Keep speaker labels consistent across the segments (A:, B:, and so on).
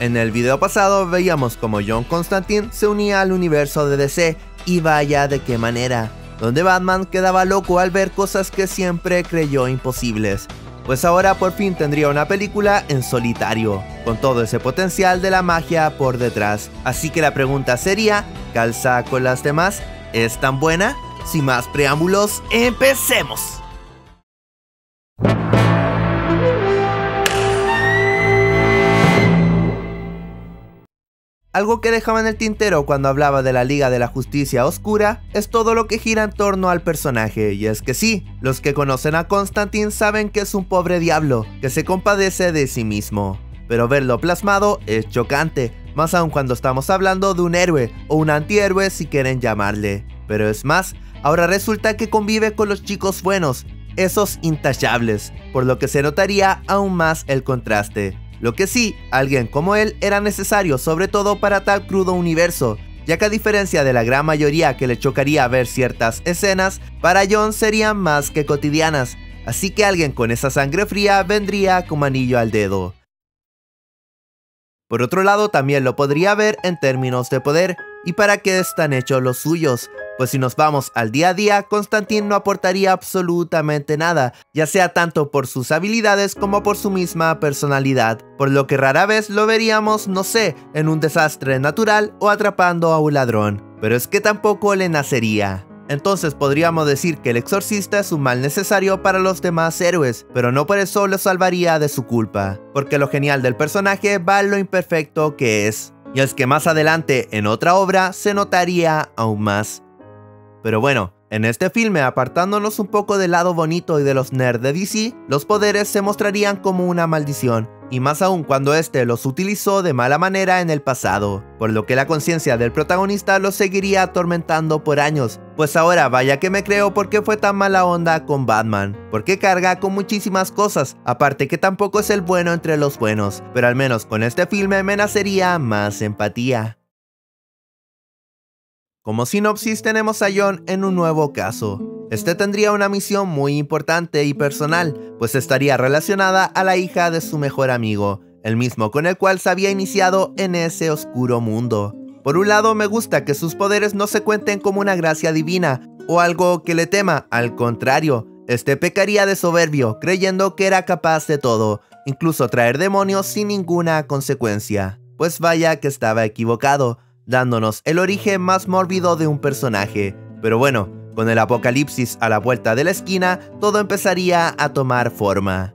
A: En el video pasado veíamos como John Constantine se unía al universo de DC y vaya de qué manera, donde Batman quedaba loco al ver cosas que siempre creyó imposibles. Pues ahora por fin tendría una película en solitario, con todo ese potencial de la magia por detrás. Así que la pregunta sería, ¿calza con las demás? ¿Es tan buena? Sin más preámbulos, empecemos. Algo que dejaba en el tintero cuando hablaba de la Liga de la Justicia Oscura es todo lo que gira en torno al personaje, y es que sí, los que conocen a Constantine saben que es un pobre diablo, que se compadece de sí mismo. Pero verlo plasmado es chocante, más aún cuando estamos hablando de un héroe o un antihéroe si quieren llamarle. Pero es más, ahora resulta que convive con los chicos buenos, esos intachables, por lo que se notaría aún más el contraste. Lo que sí, alguien como él era necesario sobre todo para tal crudo universo, ya que a diferencia de la gran mayoría que le chocaría ver ciertas escenas, para John serían más que cotidianas, así que alguien con esa sangre fría vendría como anillo al dedo. Por otro lado, también lo podría ver en términos de poder y para qué están hechos los suyos, pues si nos vamos al día a día, Constantine no aportaría absolutamente nada, ya sea tanto por sus habilidades como por su misma personalidad, por lo que rara vez lo veríamos, no sé, en un desastre natural o atrapando a un ladrón, pero es que tampoco le nacería. Entonces podríamos decir que el exorcista es un mal necesario para los demás héroes, pero no por eso lo salvaría de su culpa, porque lo genial del personaje va en lo imperfecto que es. Y es que más adelante en otra obra se notaría aún más. Pero bueno, en este filme, apartándonos un poco del lado bonito y de los nerds de DC, los poderes se mostrarían como una maldición, y más aún cuando este los utilizó de mala manera en el pasado, por lo que la conciencia del protagonista los seguiría atormentando por años, pues ahora vaya que me creo por qué fue tan mala onda con Batman, porque carga con muchísimas cosas, aparte que tampoco es el bueno entre los buenos, pero al menos con este filme me nacería más empatía. Como sinopsis tenemos a John en un nuevo caso. Este tendría una misión muy importante y personal, pues estaría relacionada a la hija de su mejor amigo, el mismo con el cual se había iniciado en ese oscuro mundo. Por un lado me gusta que sus poderes no se cuenten como una gracia divina o algo que le tema, al contrario, este pecaría de soberbio, creyendo que era capaz de todo, incluso traer demonios sin ninguna consecuencia. Pues vaya que estaba equivocado, dándonos el origen más mórbido de un personaje. Pero bueno, con el apocalipsis a la vuelta de la esquina, todo empezaría a tomar forma.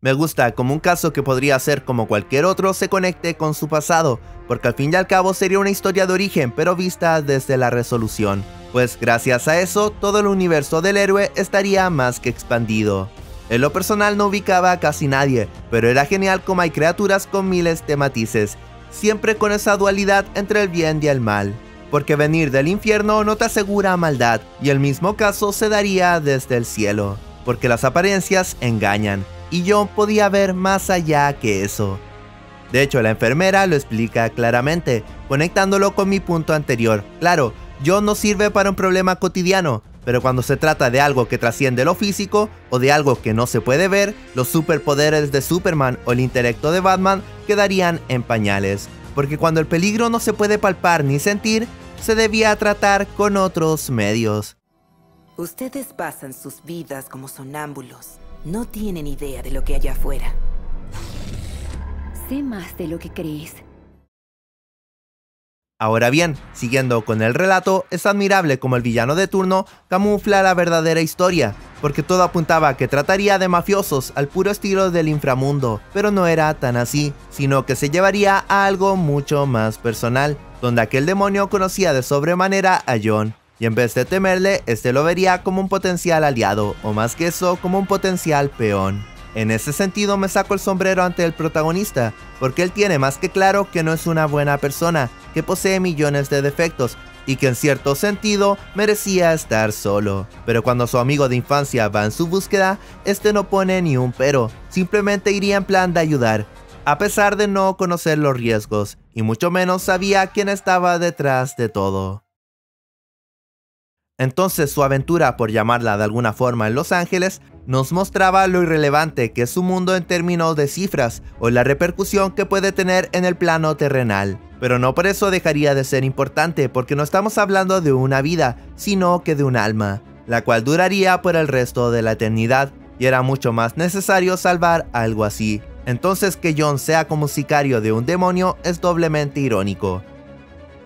A: Me gusta como un caso que podría ser como cualquier otro se conecte con su pasado, porque al fin y al cabo sería una historia de origen pero vista desde la resolución, pues gracias a eso todo el universo del héroe estaría más que expandido. En lo personal no ubicaba a casi nadie, pero era genial como hay criaturas con miles de matices, siempre con esa dualidad entre el bien y el mal. Porque venir del infierno no te asegura maldad, y el mismo caso se daría desde el cielo, porque las apariencias engañan, y yo podía ver más allá que eso. De hecho, la enfermera lo explica claramente, conectándolo con mi punto anterior. Claro, yo no sirve para un problema cotidiano, pero cuando se trata de algo que trasciende lo físico o de algo que no se puede ver, los superpoderes de Superman o el intelecto de Batman quedarían en pañales, porque cuando el peligro no se puede palpar ni sentir, se debía tratar con otros medios.
B: Ustedes pasan sus vidas como sonámbulos. No tienen idea de lo que hay afuera.
C: Sé más de lo que crees.
A: Ahora bien, siguiendo con el relato, es admirable como el villano de turno camufla la verdadera historia, porque todo apuntaba a que trataría de mafiosos al puro estilo del inframundo, pero no era tan así, sino que se llevaría a algo mucho más personal, donde aquel demonio conocía de sobremanera a John, y en vez de temerle, este lo vería como un potencial aliado, o más que eso, como un potencial peón. En ese sentido me saco el sombrero ante el protagonista, porque él tiene más que claro que no es una buena persona, que posee millones de defectos y que en cierto sentido merecía estar solo. Pero cuando su amigo de infancia va en su búsqueda, este no pone ni un pero, simplemente iría en plan de ayudar, a pesar de no conocer los riesgos, y mucho menos sabía quién estaba detrás de todo. Entonces su aventura, por llamarla de alguna forma en Los Ángeles, nos mostraba lo irrelevante que es su mundo en términos de cifras o la repercusión que puede tener en el plano terrenal. Pero no por eso dejaría de ser importante porque no estamos hablando de una vida, sino que de un alma, la cual duraría por el resto de la eternidad, y era mucho más necesario salvar algo así. Entonces que John sea como sicario de un demonio es doblemente irónico.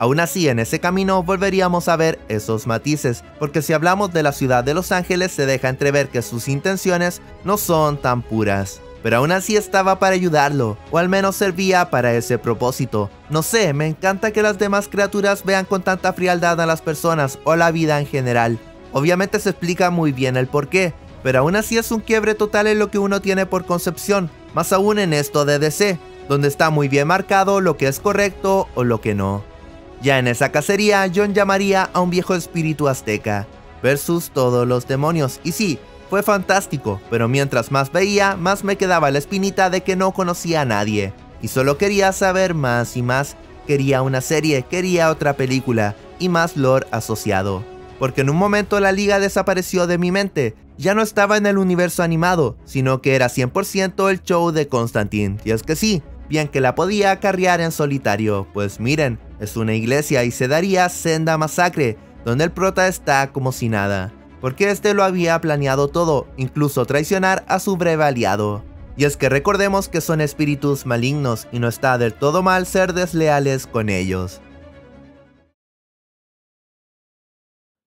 A: Aún así, en ese camino volveríamos a ver esos matices, porque si hablamos de la ciudad de Los Ángeles se deja entrever que sus intenciones no son tan puras. Pero aún así estaba para ayudarlo, o al menos servía para ese propósito. No sé, me encanta que las demás criaturas vean con tanta frialdad a las personas o la vida en general. Obviamente se explica muy bien el porqué, pero aún así es un quiebre total en lo que uno tiene por concepción, más aún en esto de DC, donde está muy bien marcado lo que es correcto o lo que no. Ya en esa cacería, John llamaría a un viejo espíritu azteca versus todos los demonios. Y sí, fue fantástico, pero mientras más veía, más me quedaba la espinita de que no conocía a nadie. Y solo quería saber más y más. Quería una serie, quería otra película y más lore asociado. Porque en un momento la liga desapareció de mi mente. Ya no estaba en el universo animado, sino que era 100% el show de Constantine. Y es que sí, bien que la podía acarrear en solitario, pues miren, es una iglesia y se daría senda masacre, donde el prota está como si nada, porque este lo había planeado todo, incluso traicionar a su breve aliado. Y es que recordemos que son espíritus malignos y no está del todo mal ser desleales con ellos.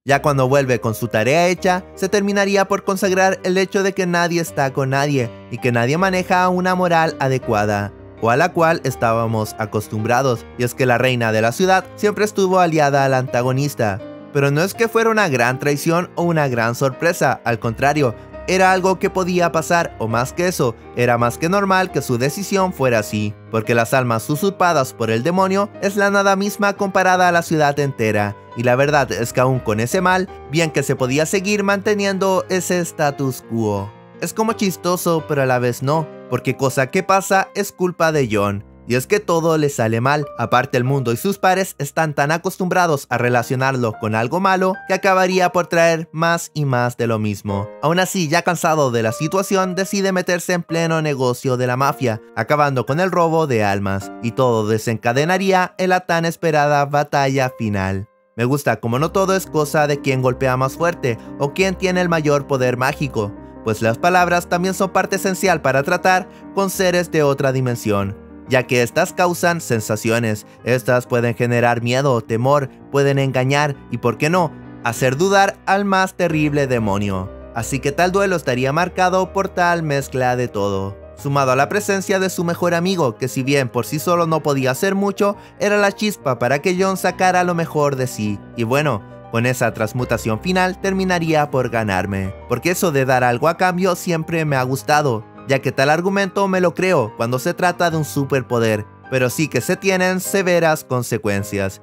A: Ya cuando vuelve con su tarea hecha, se terminaría por consagrar el hecho de que nadie está con nadie y que nadie maneja una moral adecuada o a la cual estábamos acostumbrados, y es que la reina de la ciudad siempre estuvo aliada al antagonista. Pero no es que fuera una gran traición o una gran sorpresa, al contrario, era algo que podía pasar, o más que eso, era más que normal que su decisión fuera así, porque las almas usurpadas por el demonio es la nada misma comparada a la ciudad entera, y la verdad es que aún con ese mal, bien que se podía seguir manteniendo ese status quo. Es como chistoso, pero a la vez no, porque cosa que pasa es culpa de John. Y es que todo le sale mal, aparte el mundo y sus pares están tan acostumbrados a relacionarlo con algo malo que acabaría por traer más y más de lo mismo. Aún así, ya cansado de la situación, decide meterse en pleno negocio de la mafia, acabando con el robo de almas, y todo desencadenaría en la tan esperada batalla final. Me gusta como no todo es cosa de quien golpea más fuerte o quien tiene el mayor poder mágico, pues las palabras también son parte esencial para tratar con seres de otra dimensión, ya que estas causan sensaciones, estas pueden generar miedo, temor, pueden engañar y, por qué no, hacer dudar al más terrible demonio. Así que tal duelo estaría marcado por tal mezcla de todo sumado a la presencia de su mejor amigo, que si bien por sí solo no podía hacer mucho, era la chispa para que John sacara lo mejor de sí. Y bueno, con esa transmutación final terminaría por ganarme, porque eso de dar algo a cambio siempre me ha gustado, ya que tal argumento me lo creo cuando se trata de un superpoder, pero sí que se tienen severas consecuencias.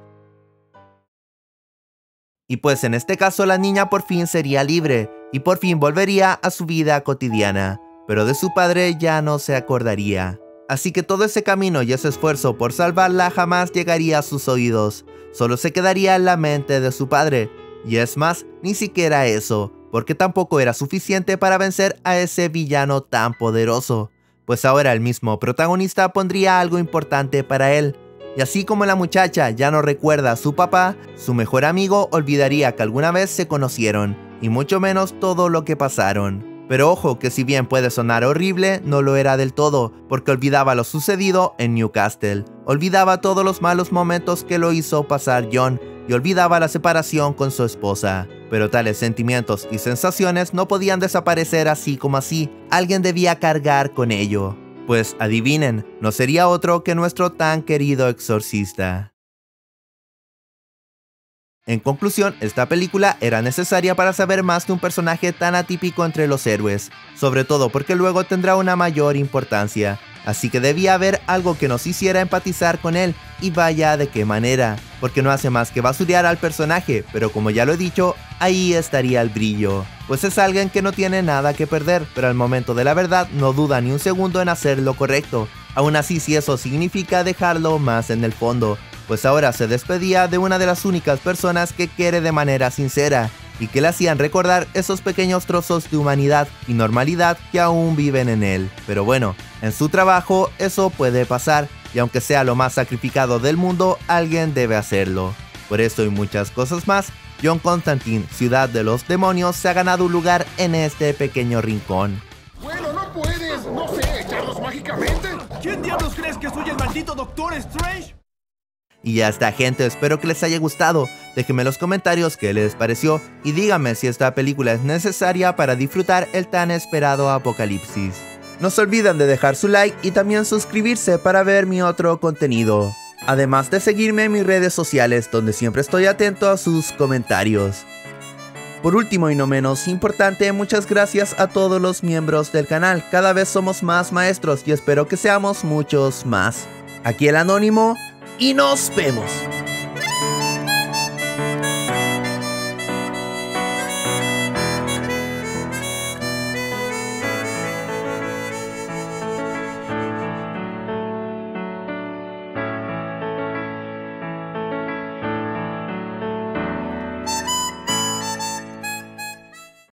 A: Y pues en este caso la niña por fin sería libre, y por fin volvería a su vida cotidiana, pero de su padre ya no se acordaría. Así que todo ese camino y ese esfuerzo por salvarla jamás llegaría a sus oídos, solo se quedaría en la mente de su padre. Y es más, ni siquiera eso, porque tampoco era suficiente para vencer a ese villano tan poderoso, pues ahora el mismo protagonista pondría algo importante para él. Y así como la muchacha ya no recuerda a su papá, su mejor amigo olvidaría que alguna vez se conocieron, y mucho menos todo lo que pasaron. Pero ojo que si bien puede sonar horrible, no lo era del todo, porque olvidaba lo sucedido en Newcastle, olvidaba todos los malos momentos que lo hizo pasar John y olvidaba la separación con su esposa. Pero tales sentimientos y sensaciones no podían desaparecer así como así, alguien debía cargar con ello. Pues adivinen, no sería otro que nuestro tan querido exorcista. En conclusión, esta película era necesaria para saber más de un personaje tan atípico entre los héroes, sobre todo porque luego tendrá una mayor importancia, así que debía haber algo que nos hiciera empatizar con él, y vaya de qué manera, porque no hace más que basurear al personaje, pero como ya lo he dicho, ahí estaría el brillo, pues es alguien que no tiene nada que perder, pero al momento de la verdad no duda ni un segundo en hacer lo correcto, aún así si eso significa dejarlo más en el fondo, pues ahora se despedía de una de las únicas personas que quiere de manera sincera, y que le hacían recordar esos pequeños trozos de humanidad y normalidad que aún viven en él. Pero bueno, en su trabajo eso puede pasar y aunque sea lo más sacrificado del mundo, alguien debe hacerlo. Por esto y muchas cosas más, John Constantine, Ciudad de los Demonios, se ha ganado un lugar en este pequeño rincón.
C: Bueno, no puedes, no sé, echarlos mágicamente.
D: ¿Quién diablos crees que soy el maldito Doctor Strange?
A: Y ya está gente, espero que les haya gustado. Déjenme en los comentarios qué les pareció y díganme si esta película es necesaria para disfrutar el tan esperado apocalipsis. No se olviden de dejar su like y también suscribirse para ver mi otro contenido. Además de seguirme en mis redes sociales donde siempre estoy atento a sus comentarios. Por último y no menos importante, muchas gracias a todos los miembros del canal. Cada vez somos más maestros y espero que seamos muchos más. Aquí el anónimo y nos vemos.